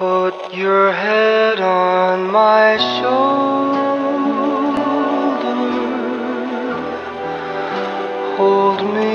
Put your head on my shoulder. Hold me.